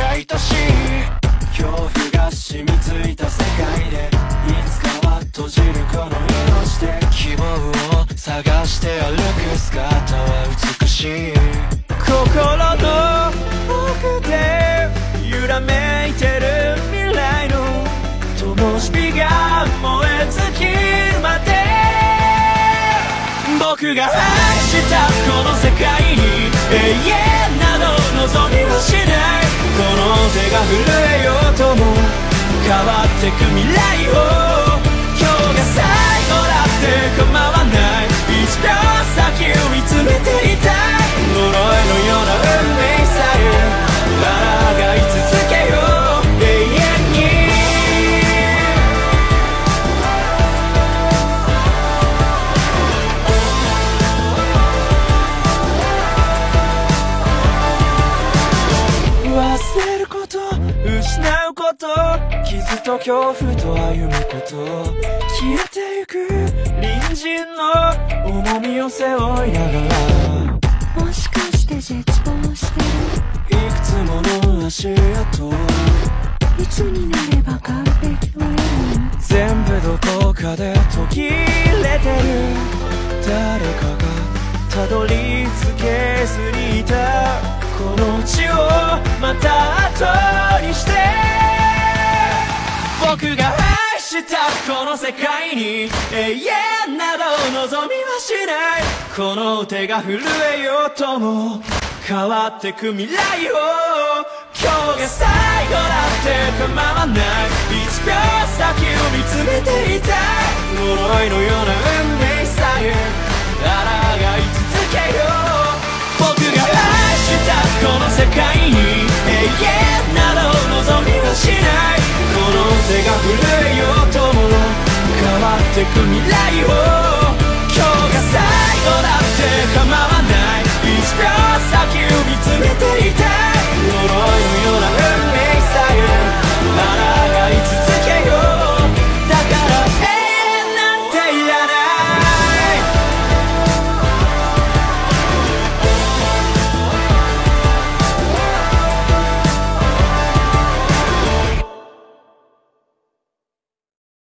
が愛しい恐怖が染みついた世界でいつかは閉じるこの命で希望を探して歩く姿は美しい心の奥で揺らめいてる未来の灯火が燃え尽きるまで僕が愛したこの世界に永遠など望みく未来を今日が最後だって構わない一秒先を見つめていたい呪いのような運命さえ抗い続けよう永遠に忘れること失うこと。傷と恐怖と歩むこと消えてゆく隣人の重みを背負いながらもしかして絶望していくつもの足跡いつになれば完璧を得る全部どこかで途切れてる誰かがたどり着けずにいたこの地をまた後この世界に永遠など望みはしない。この手が震えようとも。変わってく未来を今日が最後だって構わない。一秒先を見つめていたい。呪いのような運命さえ抗い続けよう。僕が愛したこの世界に。く未来を今日が最後だって構わない。一秒差。